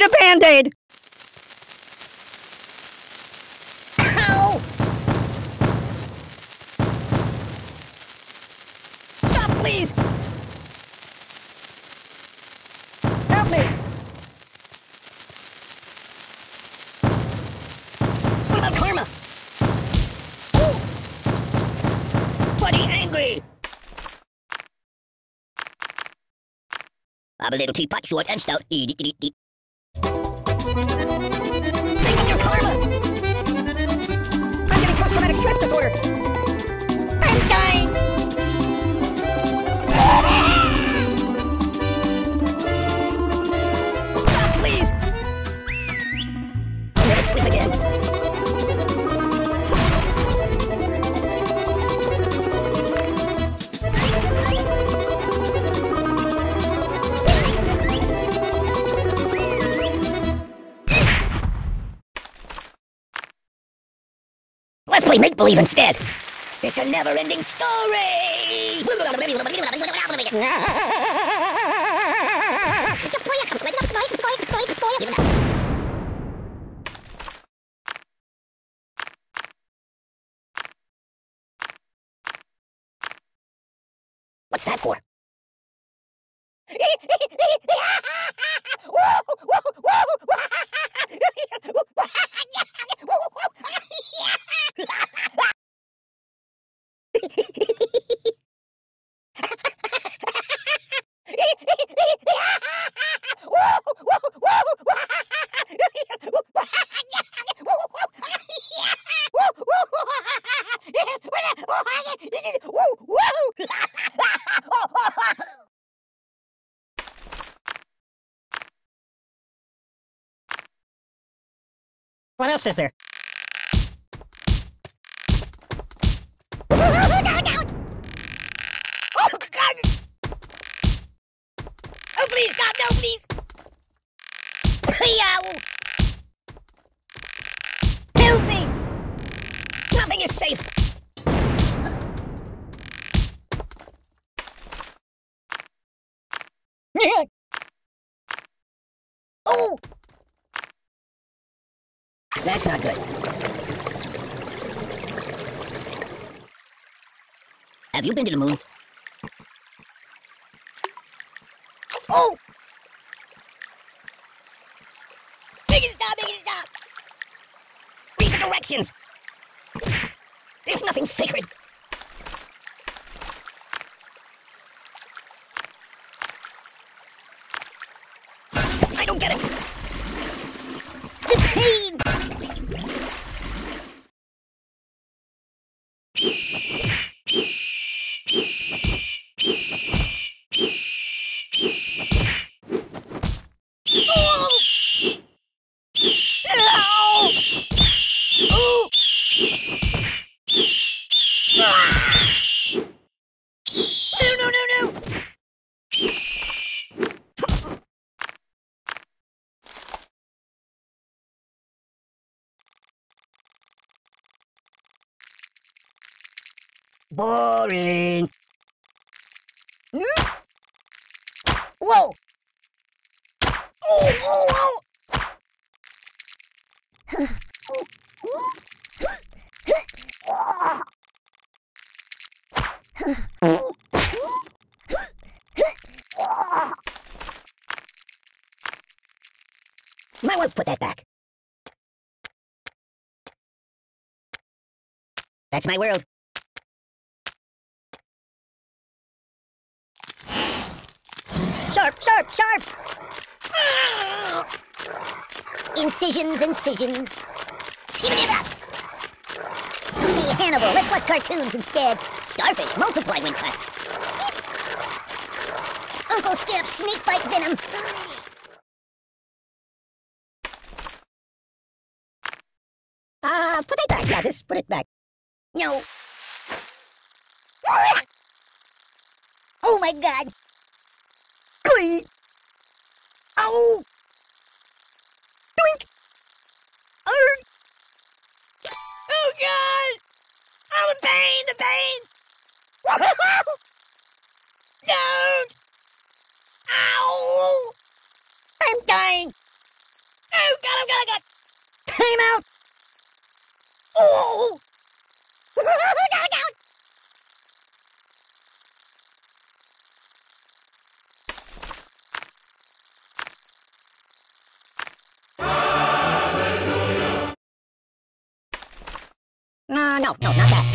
need a band-aid! Ow! Stop, please! Help me! What about Karma? Ooh! Buddy angry! I'm a little teapot, short and stout. Think of your karma! I'm getting post-traumatic stress disorder! I'm dying! Stop, please! Sleep again. Let's play make-believe instead. It's a never-ending story! What's that for? What else is there? Stop! No, please! Yow! Help me! Nothing is safe! Oh! That's not good. Have you been to the moon? Oh! Read! There's nothing sacred! I don't get it! The pain! Oh! Ow! Ooh! Ah! No, no, no, no! Boring. Hmm? Whoa! Oh, oh, oh! Might want to put that back. That's my world. Sharp, sharp! Incisions, incisions. Give me that! Hey, Hannibal, let's watch cartoons instead. Starfish multiply when cut. Uncle Skip, snake bite venom. Uh, put it back. Yeah, just put it back. No. Oh my god. Glee. Ow. Doink. Arr. Oh god. Oh, the pain, the pain. Don't. Ow. I'm dying. Oh, oh, oh, out! Oh! down, down! No, no, no, not that.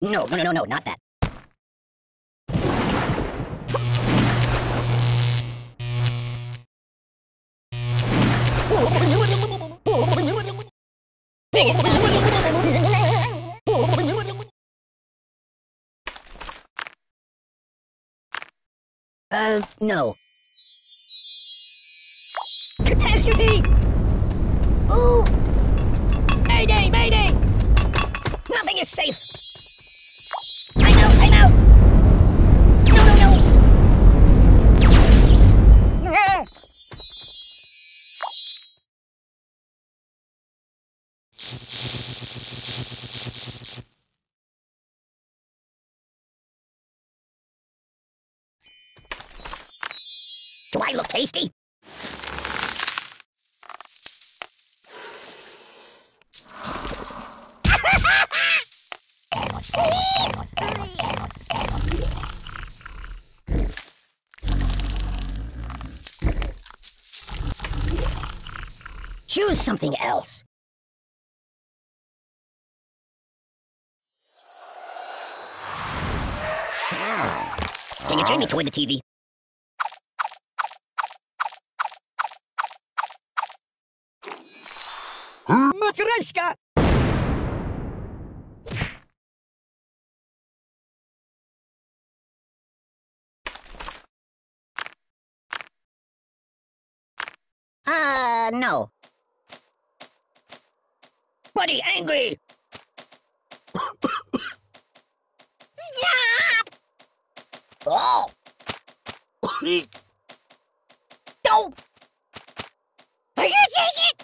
No, no, no, no, no, not that. Uh, no. Catastrophe! Ooh! Mayday, mayday! Nothing is safe. Do I look tasty? Choose something else. Can you turn me toward the TV? Matryoshka! Uh, no. Buddy, angry! Stop! Oh! Don't! I can't take it!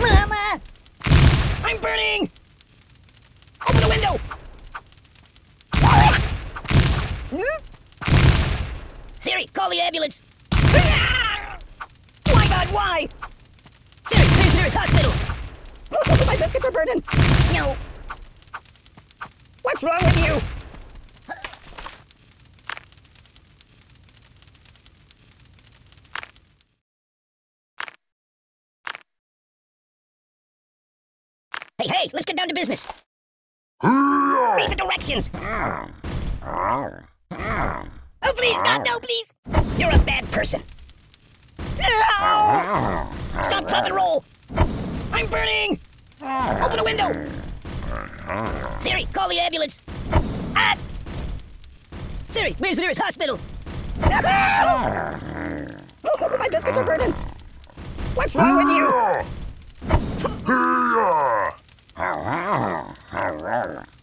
Mama! I'm burning! Open the window! Hmm? Siri, call the ambulance! My god, why? Siri, the nearest hospital? My biscuits are burning! No. What's wrong with you? Hey, hey, let's get down to business. Read the directions. Oh, please, not no, please. You're a bad person. Stop, drop, and roll. I'm burning. Open a window. Siri, call the ambulance. Ah! Siri, where's the nearest hospital? Oh, my biscuits are burning. What's wrong with you? Yeah.